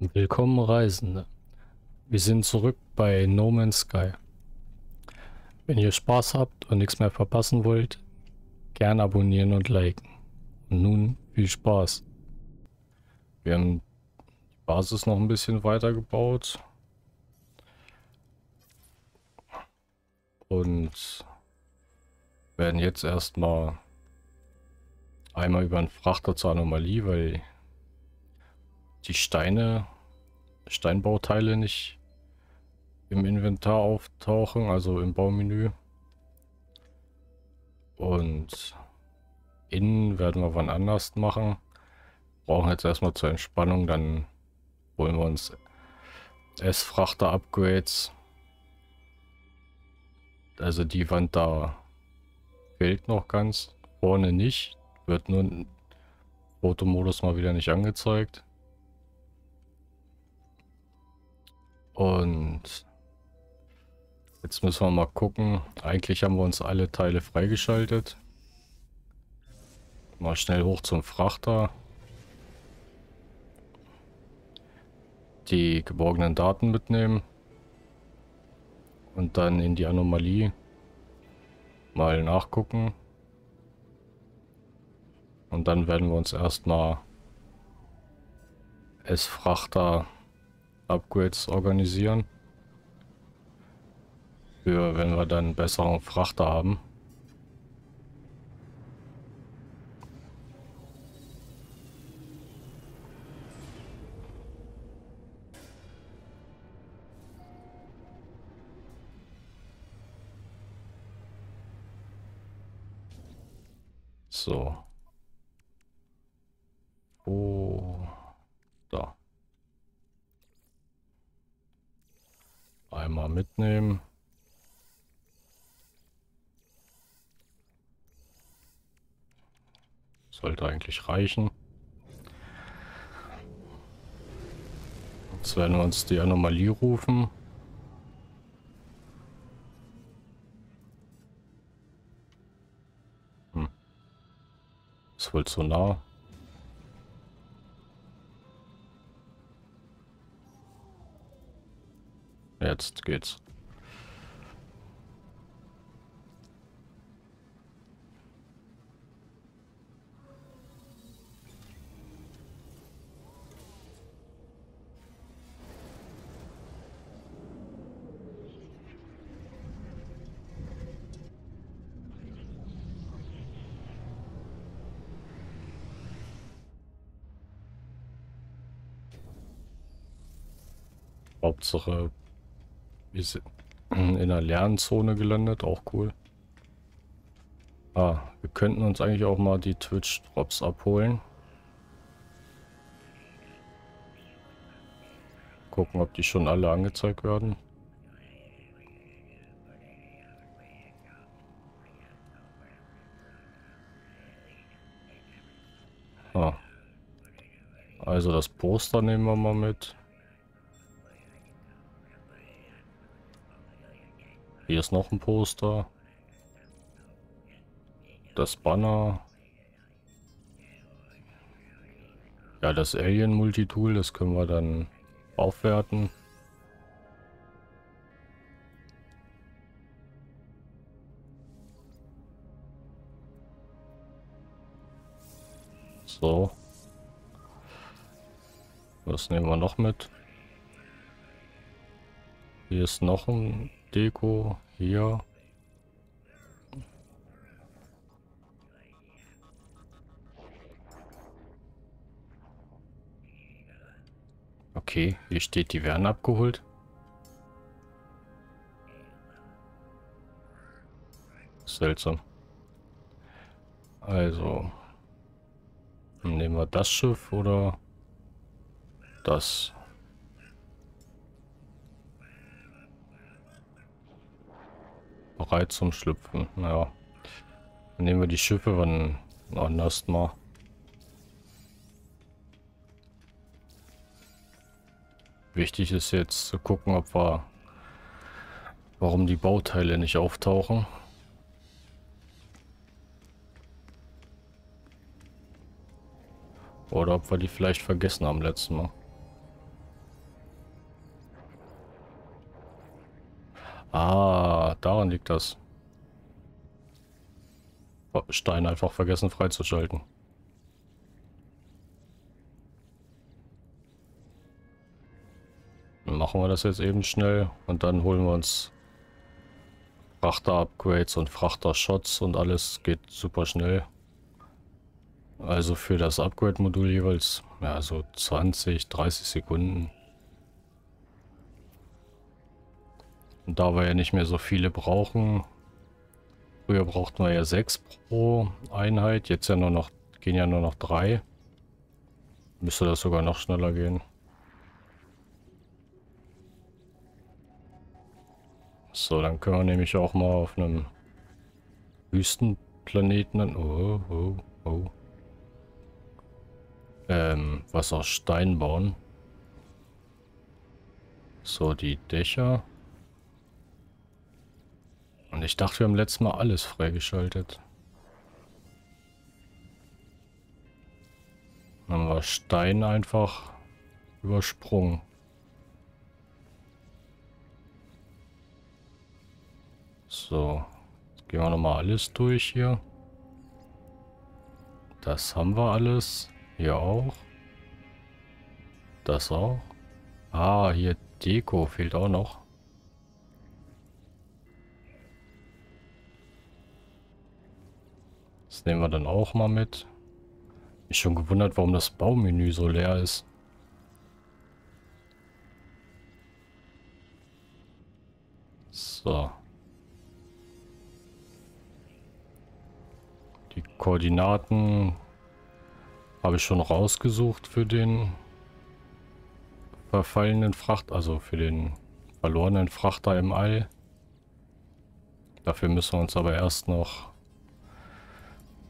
Willkommen Reisende. Wir sind zurück bei No Man's Sky. Wenn ihr Spaß habt und nichts mehr verpassen wollt, gern abonnieren und liken. Und nun viel Spaß. Wir haben die Basis noch ein bisschen weiter gebaut. Und werden jetzt erstmal einmal über einen Frachter zur Anomalie, weil die Steine, Steinbauteile nicht im Inventar auftauchen, also im Baumenü. Und innen werden wir wann anders machen. Brauchen jetzt erstmal zur Entspannung, dann holen wir uns S-Frachter-Upgrades. Also die Wand da fehlt noch ganz, vorne nicht. Wird nur Fotomodus mal wieder nicht angezeigt. Und jetzt müssen wir mal gucken. Eigentlich haben wir uns alle Teile freigeschaltet. Mal schnell hoch zum Frachter. Die geborgenen Daten mitnehmen. Und dann in die Anomalie mal nachgucken. Und dann werden wir uns erstmal S-Frachter Upgrades organisieren. Für wenn wir dann besseren Frachter haben. So. Oh. Da. Einmal mitnehmen. Sollte eigentlich reichen. Jetzt werden wir uns die Anomalie rufen. Hm. Ist wohl zu nah. Jetzt geht's. Hauptsache wir sind in einer Lernzone gelandet, auch cool. Ah, wir könnten uns eigentlich auch mal die Twitch-Drops abholen. Gucken, ob die schon alle angezeigt werden. Ah. Also das Poster nehmen wir mal mit. Hier ist noch ein Poster. Das Banner. Ja, das Alien Multitool, das können wir dann aufwerten. So. Was nehmen wir noch mit? Hier ist noch ein Deko hier. Okay, hier steht, die werden abgeholt. Seltsam. Also, nehmen wir das Schiff oder das? frei zum Schlüpfen. Naja. Dann nehmen wir die Schiffe dann anders mal. Wichtig ist jetzt zu gucken, ob wir warum die Bauteile nicht auftauchen. Oder ob wir die vielleicht vergessen haben letzten Mal. Ah, daran liegt das. Stein einfach vergessen freizuschalten. Machen wir das jetzt eben schnell und dann holen wir uns Frachter-Upgrades und Frachter-Shots und alles geht super schnell. Also für das Upgrade-Modul jeweils, ja, so 20, 30 Sekunden. Und da wir ja nicht mehr so viele brauchen, früher brauchten wir ja 6 pro Einheit, jetzt ja nur noch, gehen ja nur noch 3. Müsste das sogar noch schneller gehen. So, dann können wir nämlich auch mal auf einem Wüstenplaneten... Oh, oh, oh. Ähm, was aus Stein bauen. So, die Dächer. Und ich dachte, wir haben letztes Mal alles freigeschaltet. Dann haben wir Stein einfach übersprungen. So, jetzt gehen wir nochmal alles durch hier. Das haben wir alles. Hier auch. Das auch. Ah, hier Deko fehlt auch noch. Das nehmen wir dann auch mal mit. Ich schon gewundert, warum das Baumenü so leer ist. So. Die Koordinaten habe ich schon rausgesucht für den verfallenen Fracht, also für den verlorenen Frachter im All. Dafür müssen wir uns aber erst noch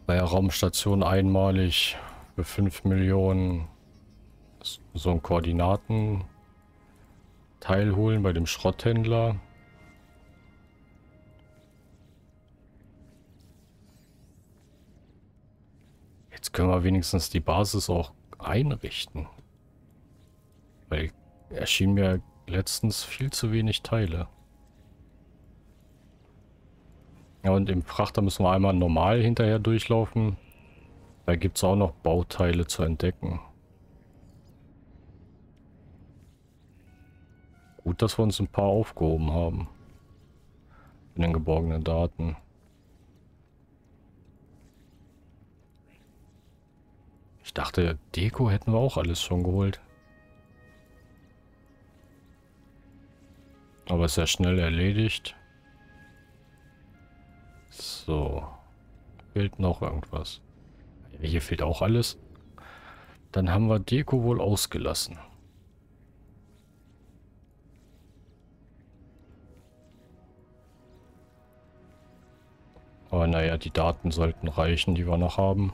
bei der Raumstation einmalig für 5 Millionen so ein Koordinaten Teil holen bei dem Schrotthändler. Jetzt können wir wenigstens die Basis auch einrichten. Weil erschien mir letztens viel zu wenig Teile. Ja, und im Frachter müssen wir einmal normal hinterher durchlaufen. Da gibt es auch noch Bauteile zu entdecken. Gut, dass wir uns ein paar aufgehoben haben. In den geborgenen Daten. Ich dachte, Deko hätten wir auch alles schon geholt. Aber ist ja schnell erledigt. So. Fehlt noch irgendwas. Hier fehlt auch alles. Dann haben wir Deko wohl ausgelassen. Aber naja, die Daten sollten reichen, die wir noch haben.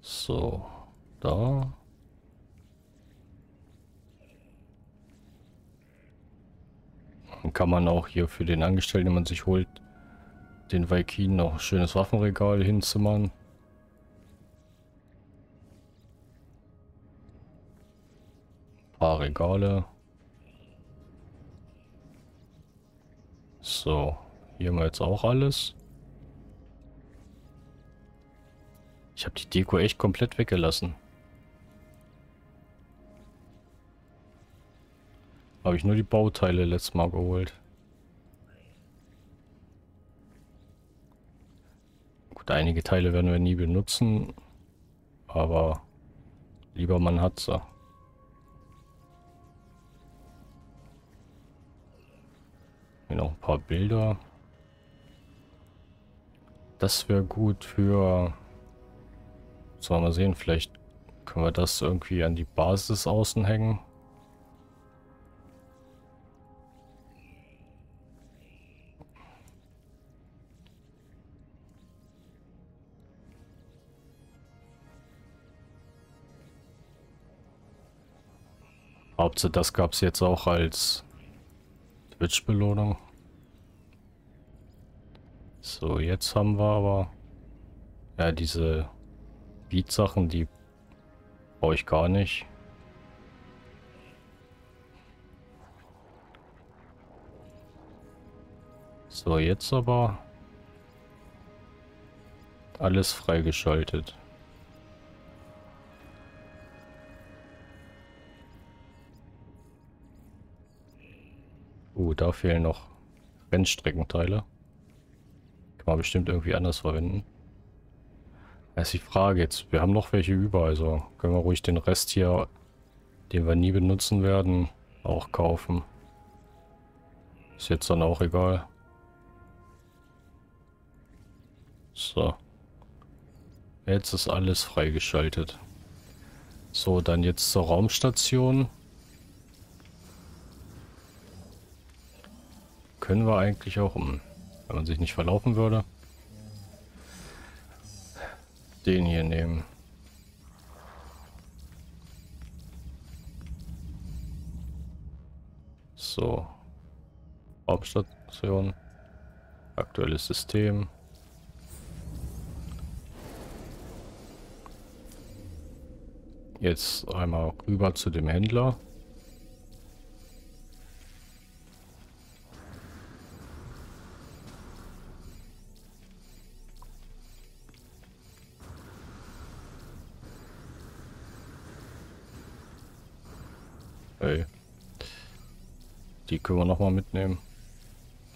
So, da. Dann kann man auch hier für den Angestellten, den man sich holt, den Vikin noch ein schönes Waffenregal hinzimmern. Paar Regale. So, hier haben wir jetzt auch alles. Ich habe die Deko echt komplett weggelassen. Habe ich nur die Bauteile letztes Mal geholt. Gut, einige Teile werden wir nie benutzen. Aber lieber man hat sie. Hier noch ein paar Bilder. Das wäre gut für... Sollen wir mal sehen, vielleicht können wir das irgendwie an die Basis außen hängen. Hauptsache das gab es jetzt auch als Twitch-Belohnung. So, jetzt haben wir aber ja diese Beat-Sachen, die brauche ich gar nicht. So, jetzt aber alles freigeschaltet. Uh, da fehlen noch Rennstreckenteile. Kann man bestimmt irgendwie anders verwenden. Das ist die Frage jetzt. Wir haben noch welche über, also können wir ruhig den Rest hier, den wir nie benutzen werden, auch kaufen. Ist jetzt dann auch egal. So. Jetzt ist alles freigeschaltet. So, dann jetzt zur Raumstation. Können wir eigentlich auch, wenn man sich nicht verlaufen würde, den hier nehmen. So. Raumstation. Aktuelles System. Jetzt einmal rüber zu dem Händler. Die können wir nochmal mitnehmen.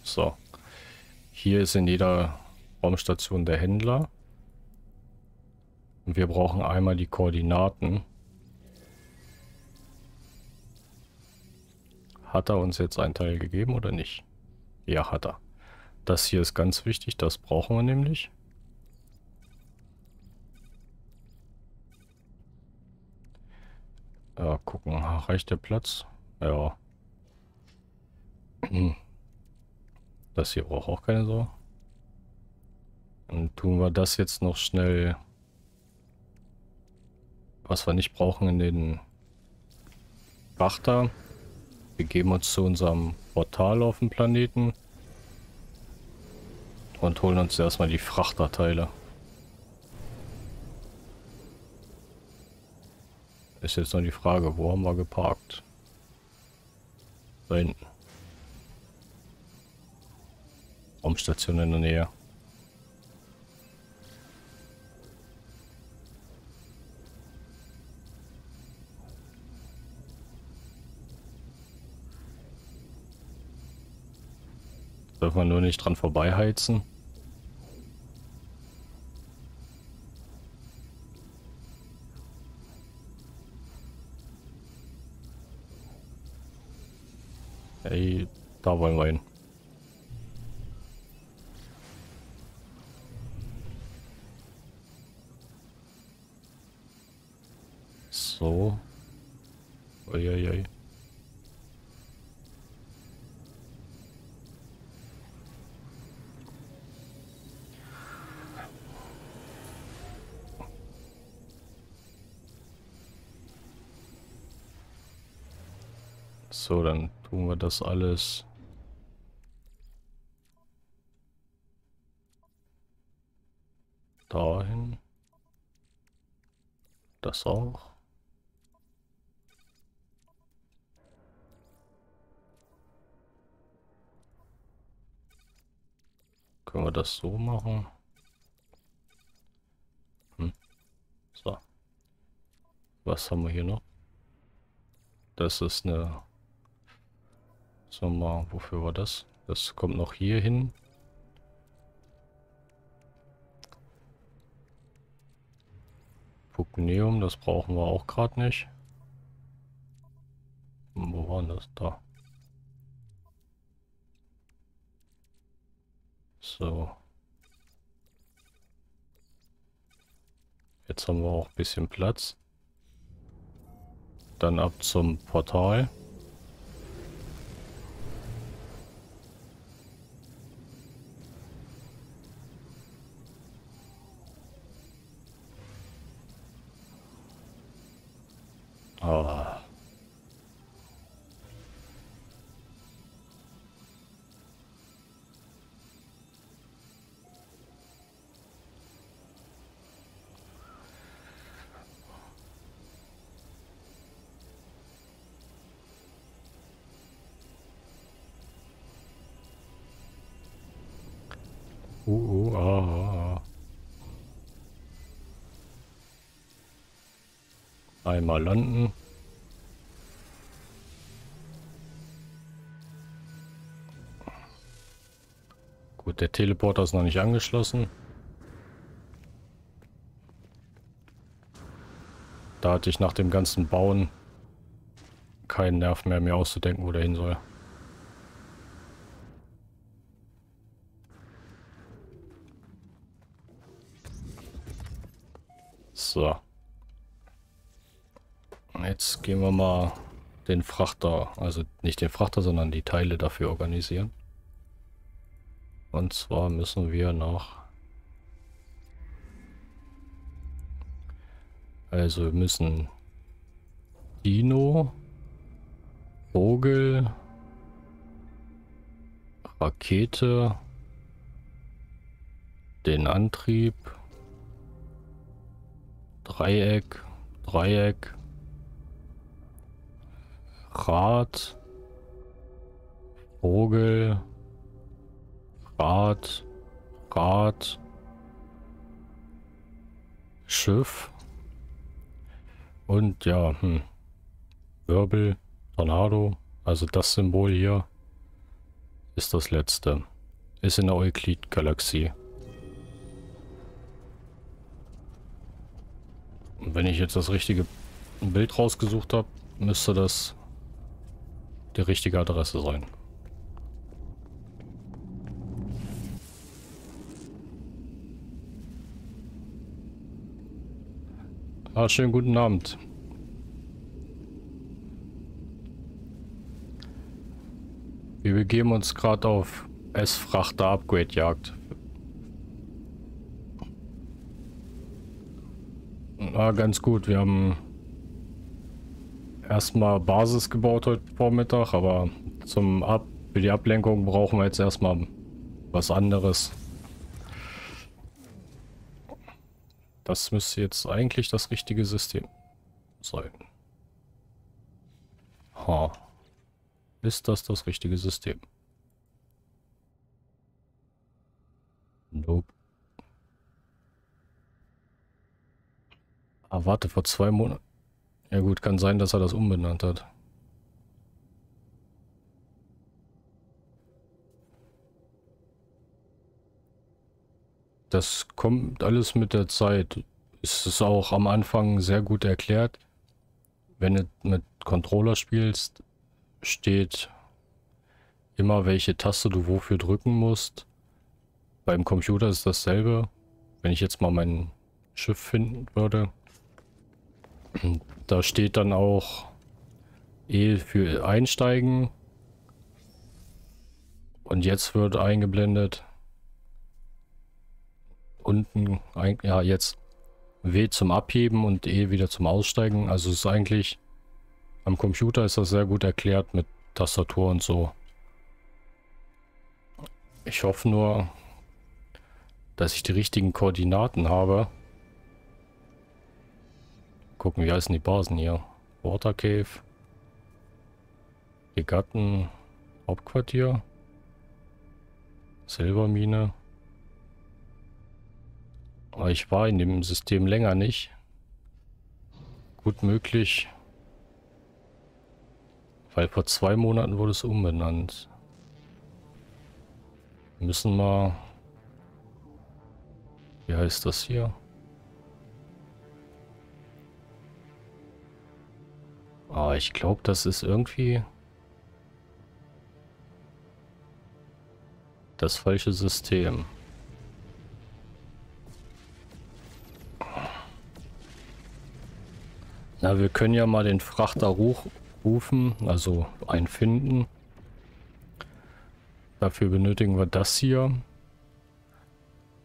So. Hier ist in jeder Raumstation der Händler. Und wir brauchen einmal die Koordinaten. Hat er uns jetzt einen Teil gegeben oder nicht? Ja, hat er. Das hier ist ganz wichtig, das brauchen wir nämlich. Ja, gucken, reicht der Platz? Ja. Das hier braucht auch keine so. Dann tun wir das jetzt noch schnell, was wir nicht brauchen, in den Frachter. Wir geben uns zu unserem Portal auf dem Planeten und holen uns erstmal die Frachterteile. Ist jetzt noch die Frage, wo haben wir geparkt? Da hinten. Raumstation in der Nähe. Darf man nur nicht dran vorbeiheizen. Ey, da wollen wir hin. So. Uiuiui. So, dann tun wir das alles. Dahin. Das auch. Können wir das so machen? Hm. So. Was haben wir hier noch? Das ist eine so mal, wofür war das? Das kommt noch hier hin. Pugneum, das brauchen wir auch gerade nicht. Wo war das? Da. So. Jetzt haben wir auch ein bisschen Platz. Dann ab zum Portal. Oh, Uh, uh, ah, ah. Einmal landen. Gut, der Teleporter ist noch nicht angeschlossen. Da hatte ich nach dem ganzen Bauen keinen Nerv mehr, mir auszudenken, wo der hin soll. So. Jetzt gehen wir mal den Frachter, also nicht den Frachter, sondern die Teile dafür organisieren. Und zwar müssen wir noch... Also wir müssen Dino, Vogel, Rakete, den Antrieb, Dreieck, Dreieck, Rad, Vogel, Rad, Rad, Schiff. Und ja, hm, Wirbel, Tornado, also das Symbol hier ist das letzte. Ist in der Euklid-Galaxie. Wenn ich jetzt das richtige Bild rausgesucht habe, müsste das die richtige Adresse sein. Ah, schönen guten Abend. Wir begeben uns gerade auf S-Frachter Ah, ganz gut. Wir haben erstmal Basis gebaut heute Vormittag, aber zum Ab für die Ablenkung brauchen wir jetzt erstmal was anderes. Das müsste jetzt eigentlich das richtige System sein. Ha. Ist das das richtige System? Nope. Ah, warte, vor zwei Monaten. Ja gut, kann sein, dass er das umbenannt hat. Das kommt alles mit der Zeit. Es ist auch am Anfang sehr gut erklärt. Wenn du mit Controller spielst, steht immer, welche Taste du wofür drücken musst. Beim Computer ist dasselbe. Wenn ich jetzt mal mein Schiff finden würde, da steht dann auch E für Einsteigen. Und jetzt wird eingeblendet unten, ja jetzt W zum Abheben und E wieder zum Aussteigen. Also es ist eigentlich, am Computer ist das sehr gut erklärt mit Tastatur und so. Ich hoffe nur, dass ich die richtigen Koordinaten habe. Gucken, wie heißen die Basen hier? Water Cave. Regatten. Hauptquartier. Silbermine. Aber ich war in dem System länger nicht. Gut möglich. Weil vor zwei Monaten wurde es umbenannt. Wir müssen mal... Wie heißt das hier? Ah, ich glaube, das ist irgendwie... Das falsche System. Na, wir können ja mal den Frachter rufen, also einfinden. Dafür benötigen wir das hier.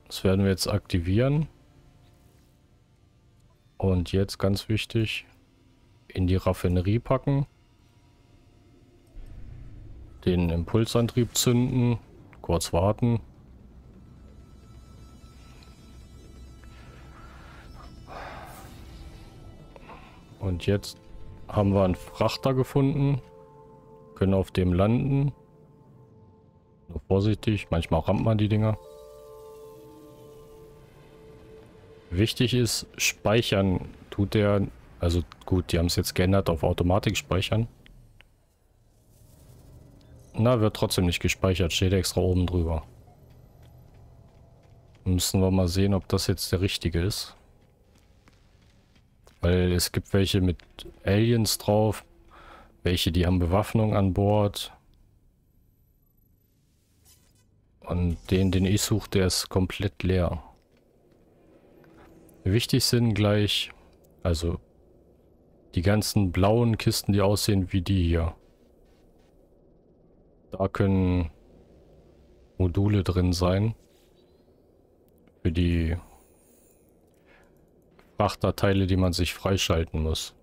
Das werden wir jetzt aktivieren. Und jetzt ganz wichtig, in die Raffinerie packen. Den Impulsantrieb zünden. Kurz warten. Und jetzt haben wir einen Frachter gefunden. Können auf dem landen. Nur vorsichtig, manchmal rammt man die Dinger. Wichtig ist, speichern tut der, also gut, die haben es jetzt geändert auf Automatik speichern. Na, wird trotzdem nicht gespeichert, steht extra oben drüber. Müssen wir mal sehen, ob das jetzt der richtige ist. Weil es gibt welche mit Aliens drauf, welche die haben Bewaffnung an Bord. Und den, den ich suche, der ist komplett leer. Wichtig sind gleich, also die ganzen blauen Kisten, die aussehen wie die hier. Da können Module drin sein. Für die Frachterteile, die man sich freischalten muss.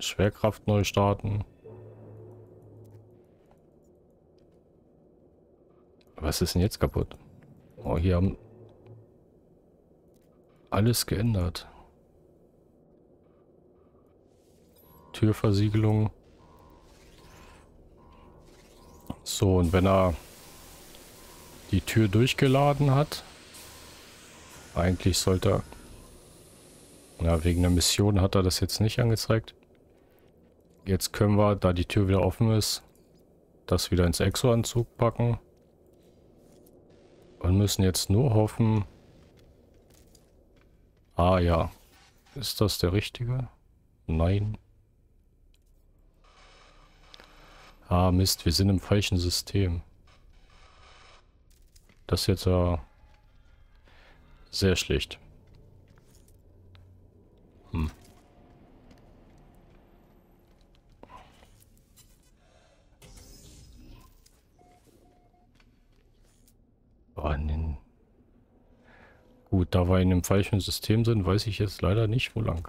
Schwerkraft neu starten. Was ist denn jetzt kaputt? Oh, hier haben alles geändert. Türversiegelung. So, und wenn er die Tür durchgeladen hat, eigentlich sollte er... Ja, wegen der Mission hat er das jetzt nicht angezeigt. Jetzt können wir, da die Tür wieder offen ist, das wieder ins Exo-Anzug packen. Und müssen jetzt nur hoffen... Ah ja. Ist das der richtige? Nein. Ah Mist, wir sind im falschen System. Das ist jetzt ja sehr schlecht. Hm. Oh, Gut, da wir in einem falschen System sind, weiß ich jetzt leider nicht, wo lang.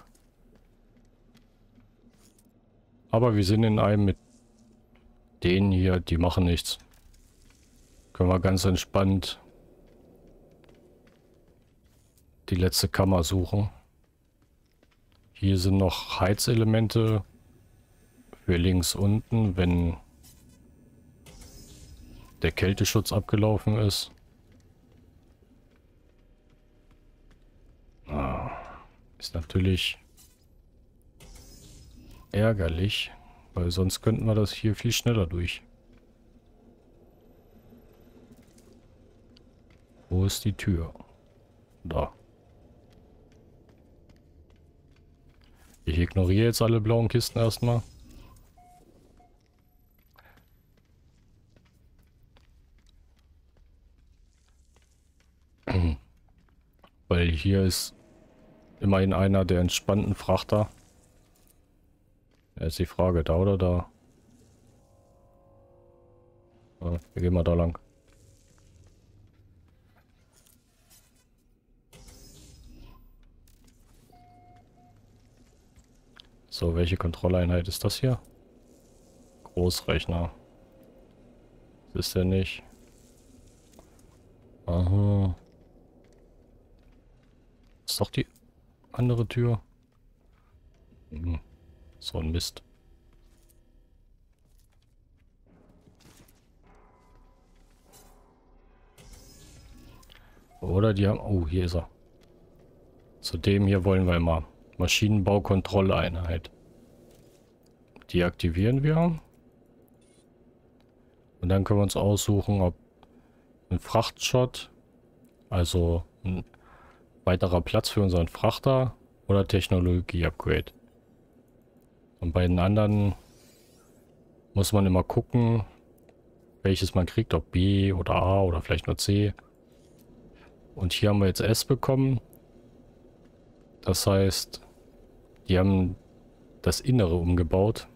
Aber wir sind in einem mit denen hier, die machen nichts. Können wir ganz entspannt die letzte Kammer suchen. Hier sind noch Heizelemente für links unten, wenn der Kälteschutz abgelaufen ist. Ah, ist natürlich ärgerlich, weil sonst könnten wir das hier viel schneller durch. Wo ist die Tür? Da. Ich ignoriere jetzt alle blauen Kisten erstmal. Weil hier ist immerhin einer der entspannten Frachter. Ja, ist die Frage, da oder da? Ja, wir gehen mal da lang. So, welche Kontrolleinheit ist das hier? Großrechner. Das ist der nicht. Aha. Ist doch die andere Tür. Hm. So ein Mist. Oder die haben... Oh, hier ist er. Zu dem hier wollen wir mal. Maschinenbaukontrolleinheit. Die aktivieren wir. Und dann können wir uns aussuchen, ob ein Frachtshot, also ein weiterer Platz für unseren Frachter oder Technologie-Upgrade. Und bei den anderen muss man immer gucken, welches man kriegt, ob B oder A oder vielleicht nur C. Und hier haben wir jetzt S bekommen. Das heißt, die haben das Innere umgebaut.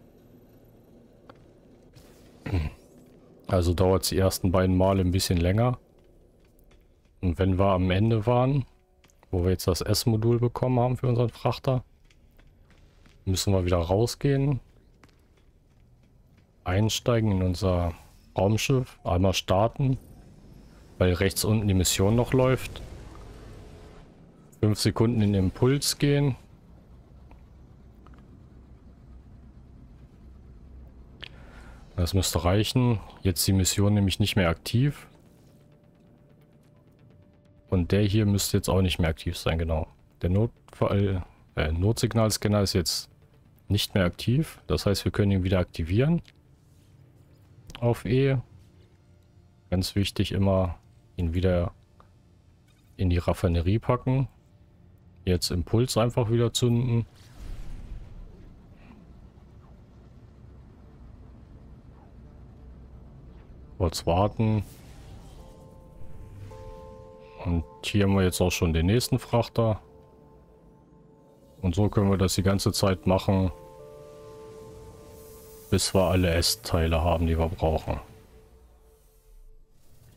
Also dauert es die ersten beiden Male ein bisschen länger. Und wenn wir am Ende waren, wo wir jetzt das S-Modul bekommen haben für unseren Frachter, müssen wir wieder rausgehen, einsteigen in unser Raumschiff, einmal starten, weil rechts unten die Mission noch läuft. Fünf Sekunden in den Impuls gehen. Das müsste reichen. Jetzt die Mission nämlich nicht mehr aktiv. Und der hier müsste jetzt auch nicht mehr aktiv sein, genau. Der Notfall, äh, Notsignalscanner ist jetzt nicht mehr aktiv. Das heißt, wir können ihn wieder aktivieren. Auf E. Ganz wichtig immer ihn wieder in die Raffinerie packen. Jetzt Impuls einfach wieder zünden. Kurz warten. Und hier haben wir jetzt auch schon den nächsten Frachter. Und so können wir das die ganze Zeit machen, bis wir alle S-Teile haben, die wir brauchen.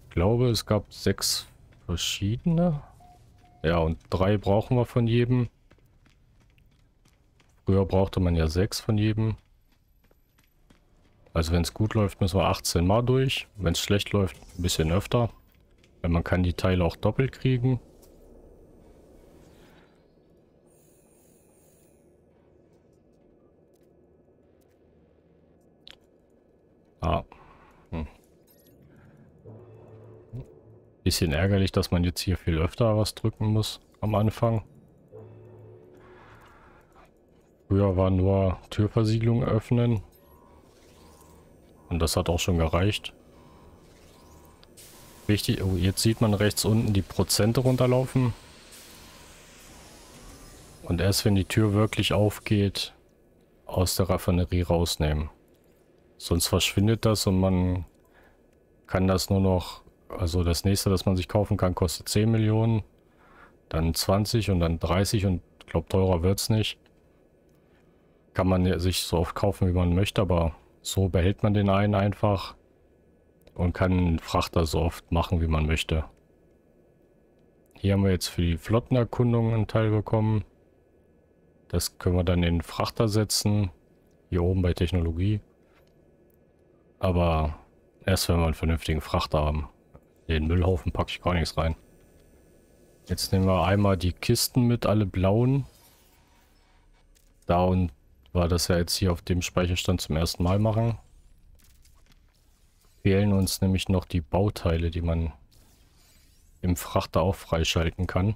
Ich glaube, es gab sechs verschiedene. Ja, und drei brauchen wir von jedem. Früher brauchte man ja sechs von jedem. Also wenn es gut läuft, müssen wir 18 Mal durch. Wenn es schlecht läuft, ein bisschen öfter. Weil man kann die Teile auch doppelt kriegen. Ah. Hm. Bisschen ärgerlich, dass man jetzt hier viel öfter was drücken muss am Anfang. Früher war nur Türversiegelung öffnen. Und das hat auch schon gereicht. Wichtig, oh, jetzt sieht man rechts unten die Prozente runterlaufen. Und erst wenn die Tür wirklich aufgeht, aus der Raffinerie rausnehmen. Sonst verschwindet das und man kann das nur noch, also das nächste, das man sich kaufen kann, kostet 10 Millionen, dann 20 und dann 30 und ich glaube teurer wird es nicht. Kann man sich so oft kaufen, wie man möchte, aber so behält man den einen einfach und kann Frachter so oft machen, wie man möchte. Hier haben wir jetzt für die Flottenerkundung einen Teil bekommen. Das können wir dann in Frachter setzen. Hier oben bei Technologie. Aber erst wenn wir einen vernünftigen Frachter haben. Den Müllhaufen packe ich gar nichts rein. Jetzt nehmen wir einmal die Kisten mit, alle blauen. Da und war das ja jetzt hier auf dem Speicherstand zum ersten Mal machen. Fehlen uns nämlich noch die Bauteile, die man im Frachter auch freischalten kann.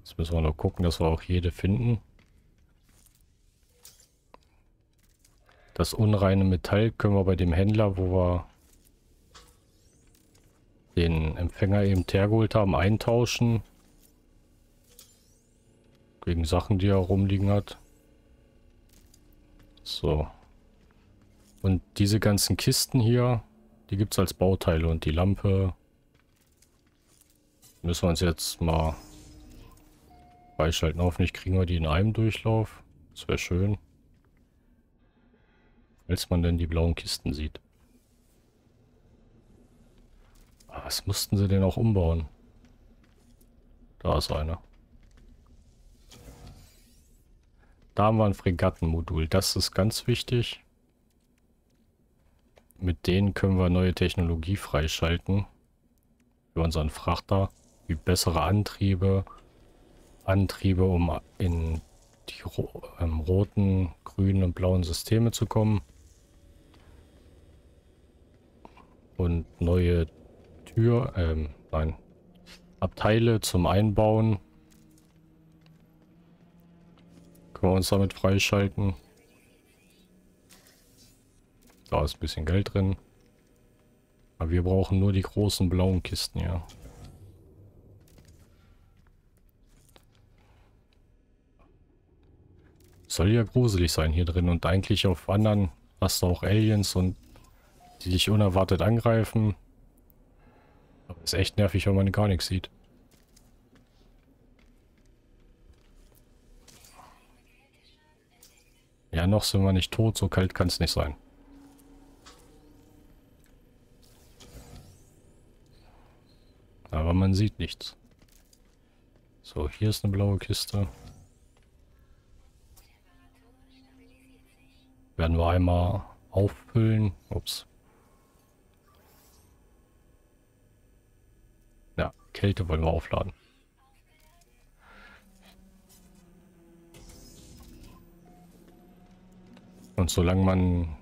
Jetzt müssen wir noch gucken, dass wir auch jede finden. Das unreine Metall können wir bei dem Händler, wo wir den Empfänger eben hergeholt haben, eintauschen. Gegen Sachen, die er rumliegen hat. So. Und diese ganzen Kisten hier, die gibt es als Bauteile. Und die Lampe müssen wir uns jetzt mal freischalten. Hoffentlich kriegen wir die in einem Durchlauf. Das wäre schön. Als man denn die blauen Kisten sieht. Ah, was mussten sie denn auch umbauen? Da ist einer. Da haben wir ein Fregattenmodul. Das ist ganz wichtig. Mit denen können wir neue Technologie freischalten. Für unseren Frachter. Wie bessere Antriebe. Antriebe, um in die ähm, roten, grünen und blauen Systeme zu kommen. und neue Tür, ähm, nein, Abteile zum Einbauen. Können wir uns damit freischalten. Da ist ein bisschen Geld drin. Aber wir brauchen nur die großen blauen Kisten, ja. Soll ja gruselig sein hier drin und eigentlich auf anderen hast du auch Aliens und die dich unerwartet angreifen. Aber ist echt nervig, wenn man gar nichts sieht. Ja, noch sind wir nicht tot, so kalt kann es nicht sein. Aber man sieht nichts. So, hier ist eine blaue Kiste. Werden wir einmal auffüllen. Ups. Kälte wollen wir aufladen. Und solange man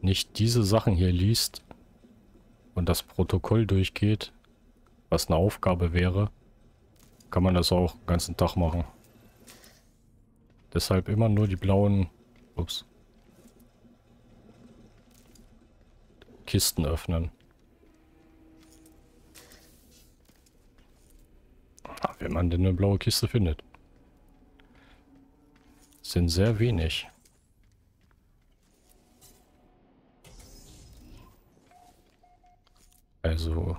nicht diese Sachen hier liest und das Protokoll durchgeht, was eine Aufgabe wäre, kann man das auch den ganzen Tag machen. Deshalb immer nur die blauen ups, Kisten öffnen. Wenn man denn eine blaue Kiste findet. sind sehr wenig. Also,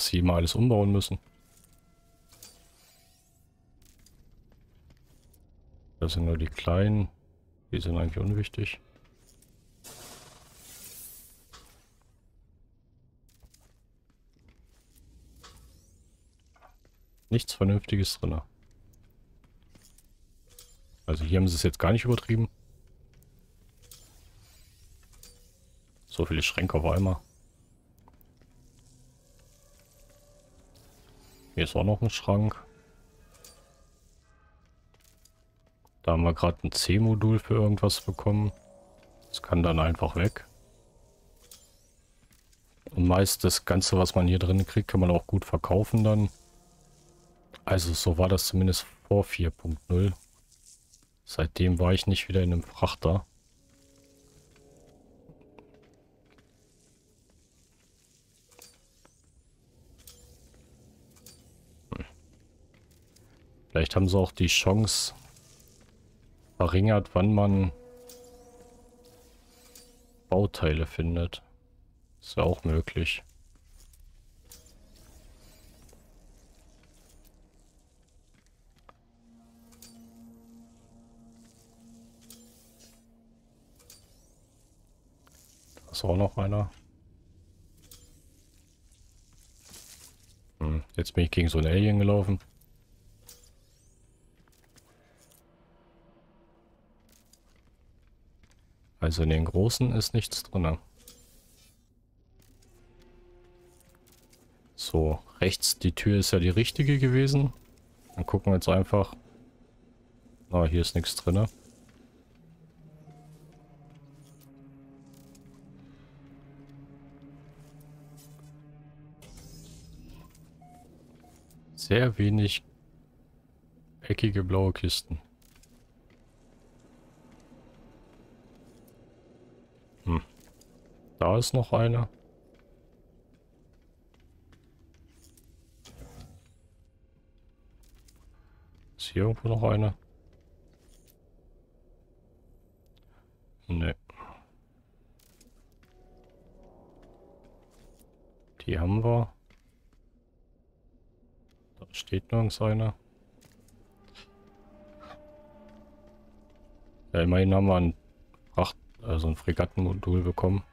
dass sie immer alles umbauen müssen. Das sind nur die kleinen. Die sind eigentlich unwichtig. Nichts Vernünftiges drin. Also hier haben sie es jetzt gar nicht übertrieben. So viele Schränke auf einmal. Hier ist auch noch ein Schrank. Da haben wir gerade ein C-Modul für irgendwas bekommen. Das kann dann einfach weg. Und meist das Ganze, was man hier drin kriegt, kann man auch gut verkaufen dann. Also so war das zumindest vor 4.0. Seitdem war ich nicht wieder in einem Frachter. Vielleicht haben sie auch die Chance verringert, wann man Bauteile findet. Ist ja auch möglich. Da ist auch noch einer. Hm, jetzt bin ich gegen so ein Alien gelaufen. Also in den großen ist nichts drin. So, rechts die Tür ist ja die richtige gewesen. Dann gucken wir jetzt einfach. Ah, hier ist nichts drin. Sehr wenig eckige blaue Kisten. Da ist noch eine. Ist hier irgendwo noch eine? Ne. Die haben wir. Da steht nirgends eine. Ja, immerhin haben wir ein Fracht, also ein Fregattenmodul bekommen.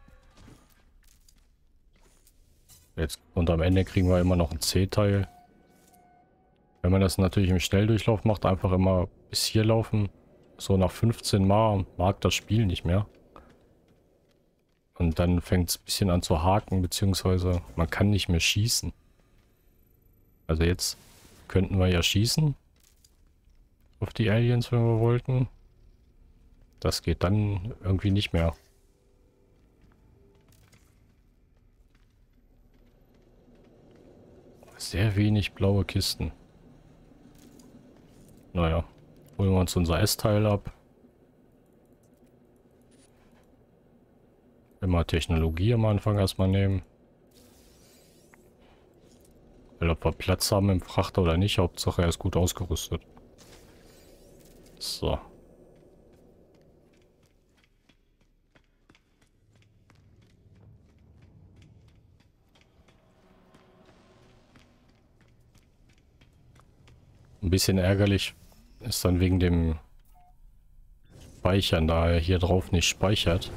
Jetzt, und am Ende kriegen wir immer noch ein C-Teil. Wenn man das natürlich im Schnelldurchlauf macht, einfach immer bis hier laufen. So nach 15 Mal mag das Spiel nicht mehr. Und dann fängt es ein bisschen an zu haken, beziehungsweise man kann nicht mehr schießen. Also jetzt könnten wir ja schießen. Auf die Aliens, wenn wir wollten. Das geht dann irgendwie nicht mehr. Sehr wenig blaue Kisten. Naja, holen wir uns unser S-Teil ab. Immer Technologie am Anfang erstmal nehmen. Weil ob wir Platz haben im Frachter oder nicht, Hauptsache er ist gut ausgerüstet. So. Ein bisschen ärgerlich ist dann wegen dem Speichern, da er hier drauf nicht speichert.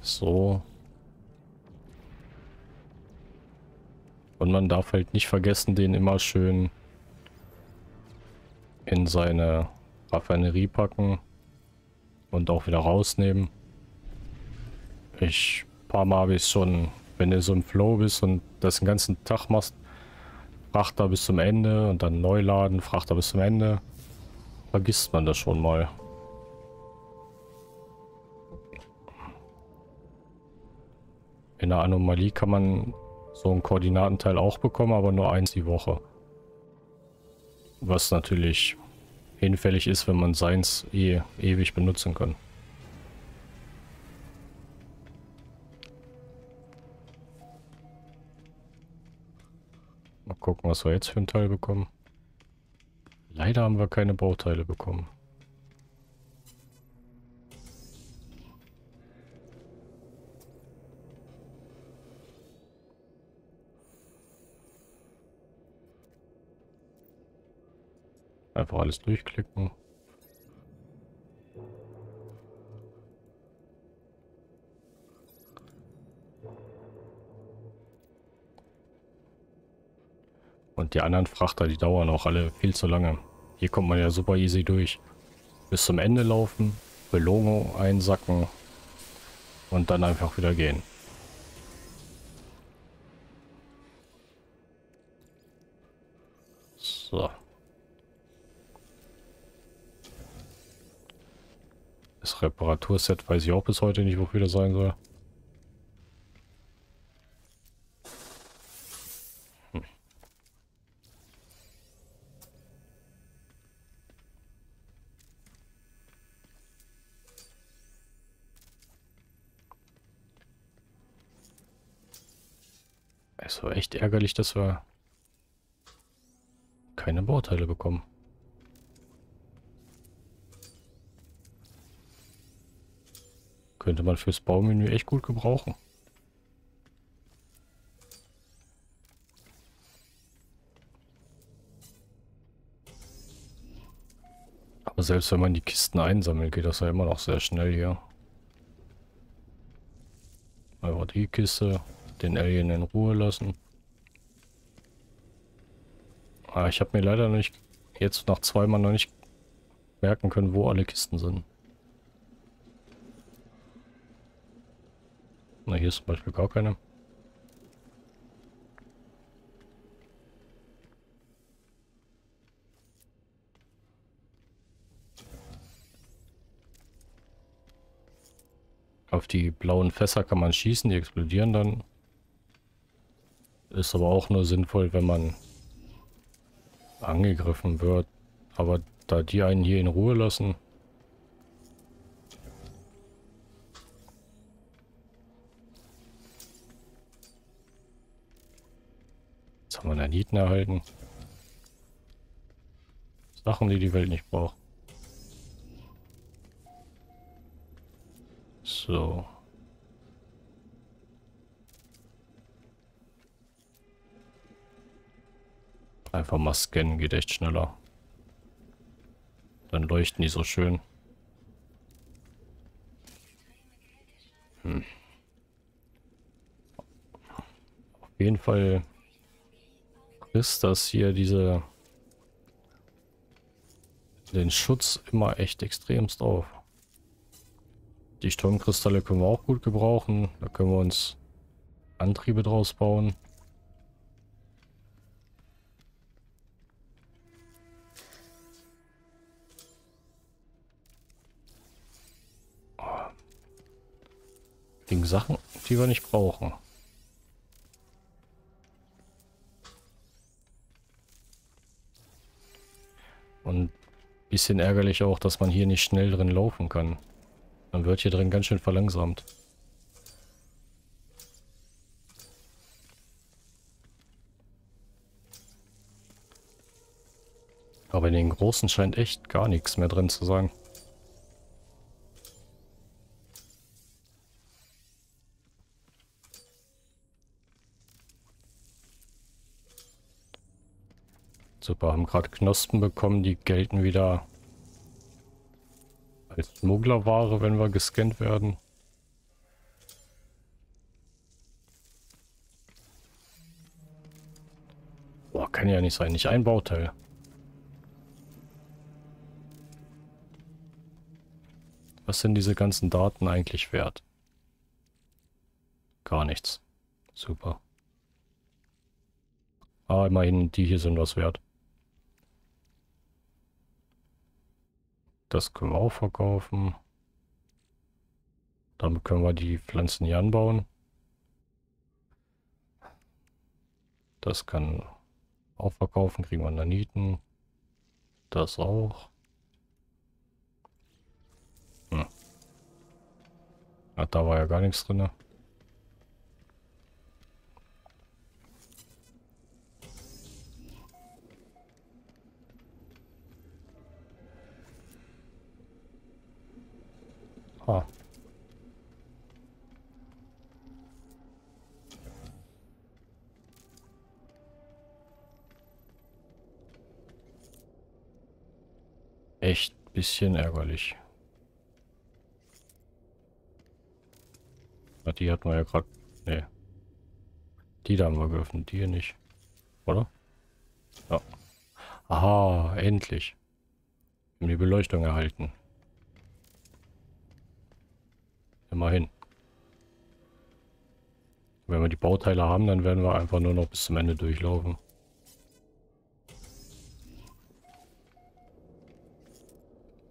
So. Und man darf halt nicht vergessen, den immer schön in seine Raffinerie packen und auch wieder rausnehmen. Ich, ein paar Mal habe ich schon, wenn du so im Flow bist und das den ganzen Tag machst, Frachter bis zum Ende und dann neu laden, Frachter bis zum Ende. vergisst man das schon mal. In der Anomalie kann man so ein Koordinatenteil auch bekommen, aber nur eins die Woche. Was natürlich hinfällig ist, wenn man seins eh ewig benutzen kann. Gucken, was wir jetzt für ein Teil bekommen. Leider haben wir keine Bauteile bekommen. Einfach alles durchklicken. Und die anderen Frachter, die dauern auch alle viel zu lange. Hier kommt man ja super easy durch. Bis zum Ende laufen, Belohnung einsacken und dann einfach wieder gehen. So. Das Reparaturset weiß ich auch bis heute nicht, wofür das sein soll. Ärgerlich, dass wir keine Bauteile bekommen. Könnte man fürs Baumenü echt gut gebrauchen. Aber selbst wenn man die Kisten einsammelt, geht das ja immer noch sehr schnell hier. Einfach die Kiste, den Alien in Ruhe lassen. Ah, ich habe mir leider nicht jetzt nach zweimal noch nicht merken können, wo alle Kisten sind. Na, hier ist zum Beispiel gar keine. Auf die blauen Fässer kann man schießen, die explodieren dann. Ist aber auch nur sinnvoll, wenn man angegriffen wird. Aber da die einen hier in Ruhe lassen, Jetzt haben wir Naniten erhalten. Sachen, die die Welt nicht braucht. So. Einfach mal scannen, geht echt schneller. Dann leuchten die so schön. Hm. Auf jeden Fall ist, dass hier diese den Schutz immer echt extremst auf. Die Sturmkristalle können wir auch gut gebrauchen. Da können wir uns Antriebe draus bauen. Wegen Sachen, die wir nicht brauchen. Und bisschen ärgerlich auch, dass man hier nicht schnell drin laufen kann. Man wird hier drin ganz schön verlangsamt. Aber in den großen scheint echt gar nichts mehr drin zu sein. Super, haben gerade Knospen bekommen, die gelten wieder als Schmugglerware, wenn wir gescannt werden. Boah, kann ja nicht sein, nicht ein Bauteil. Was sind diese ganzen Daten eigentlich wert? Gar nichts. Super. Ah, immerhin, die hier sind was wert. Das können wir auch verkaufen. Damit können wir die Pflanzen hier anbauen. Das kann auch verkaufen, kriegen wir Naniten. Das auch. Hm. Ja, da war ja gar nichts drin. Ah. Echt bisschen ärgerlich. Die hatten wir ja gerade. Nee. Die da haben wir geöffnet, die hier nicht. Oder? Ja. Aha, endlich. Wir haben die Beleuchtung erhalten. Immerhin. Wenn wir die Bauteile haben, dann werden wir einfach nur noch bis zum Ende durchlaufen.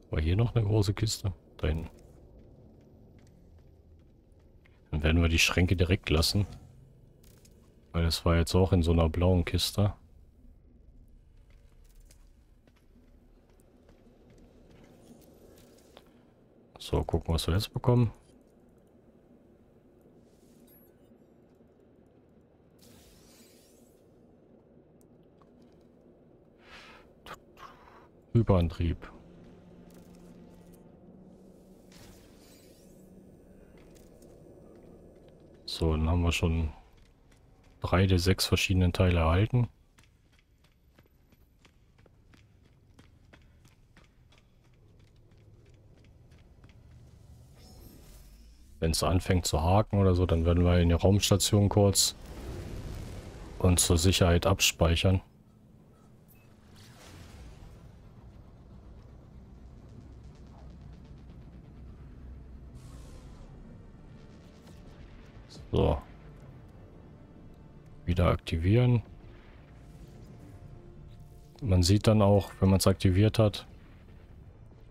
War hier noch eine große Kiste? Da hinten. Dann werden wir die Schränke direkt lassen. Weil das war jetzt auch in so einer blauen Kiste. So, gucken, was wir jetzt bekommen. Hyperantrieb. So, dann haben wir schon drei der sechs verschiedenen Teile erhalten. Wenn es anfängt zu haken oder so, dann werden wir in die Raumstation kurz und zur Sicherheit abspeichern. So. Wieder aktivieren. Man sieht dann auch, wenn man es aktiviert hat,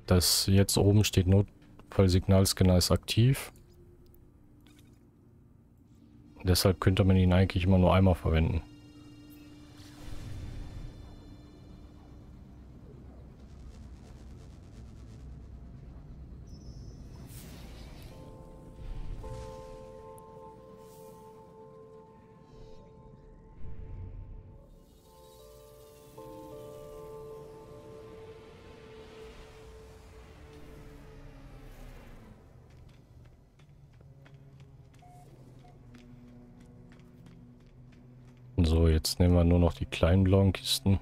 dass jetzt oben steht Notfallsignalscanner ist aktiv. Deshalb könnte man ihn eigentlich immer nur einmal verwenden. Die kleinen blauen Kisten.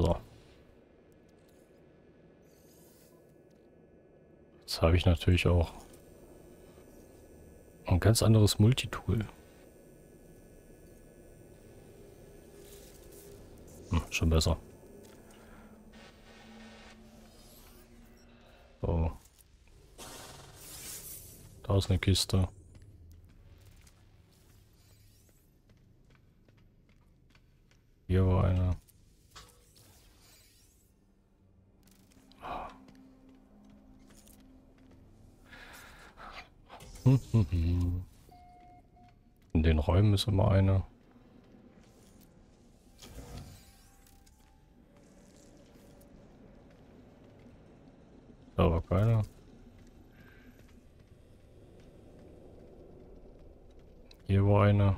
So. Jetzt habe ich natürlich auch ein ganz anderes Multitool. Hm, schon besser. So. Da ist eine Kiste. Ist immer eine. Da war keiner. Hier war eine.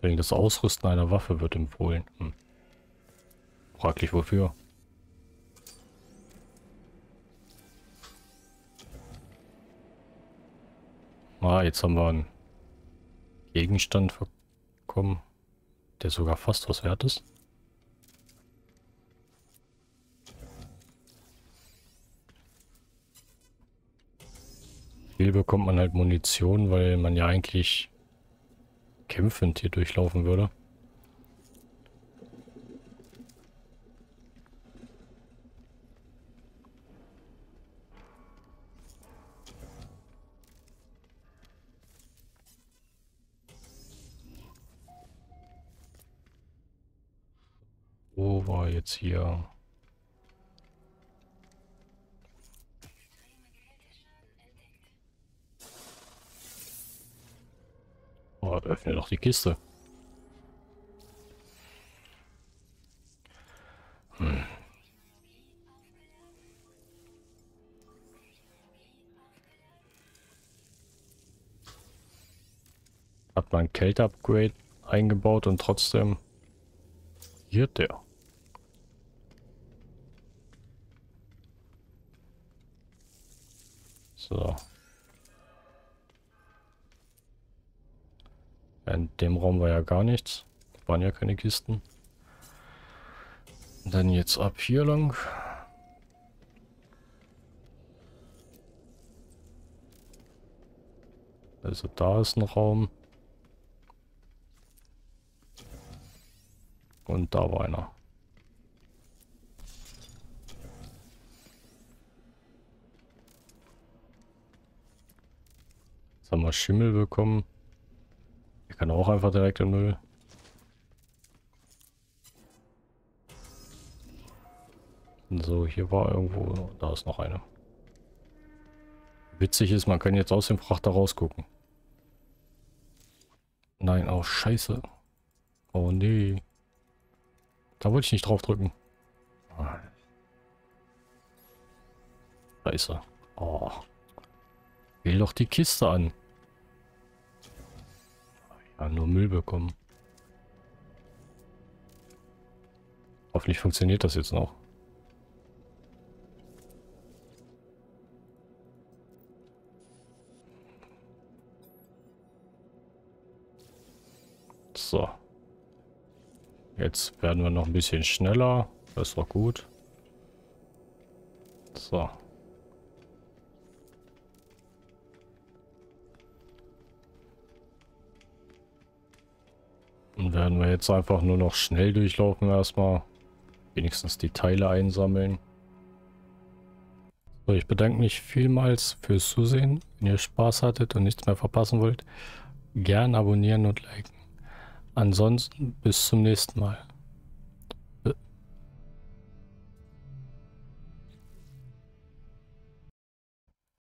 Wegen das Ausrüsten einer Waffe wird empfohlen. Hm. Fraglich wofür. Ah, jetzt haben wir einen Gegenstand bekommen, der sogar fast was wert ist. Viel bekommt man halt Munition, weil man ja eigentlich kämpfend hier durchlaufen würde. Wo war jetzt hier? Öffne doch die Kiste. Hm. Hat man Kälte-Upgrade eingebaut und trotzdem hier der. So. In dem Raum war ja gar nichts. Waren ja keine Kisten. Und dann jetzt ab hier lang. Also da ist ein Raum. Und da war einer. Jetzt haben wir Schimmel bekommen. Kann auch einfach direkt in Müll. So, hier war irgendwo, da ist noch eine. Witzig ist, man kann jetzt aus dem Frachter rausgucken. Nein, oh scheiße. Oh nee. Da wollte ich nicht drauf drücken. Scheiße. Oh. Wähl doch die Kiste an. Ja, nur Müll bekommen. Hoffentlich funktioniert das jetzt noch. So. Jetzt werden wir noch ein bisschen schneller. Das ist doch gut. So. Dann werden wir jetzt einfach nur noch schnell durchlaufen erstmal. Wenigstens die Teile einsammeln. So, ich bedanke mich vielmals fürs Zusehen. Wenn ihr Spaß hattet und nichts mehr verpassen wollt, gern abonnieren und liken. Ansonsten bis zum nächsten Mal.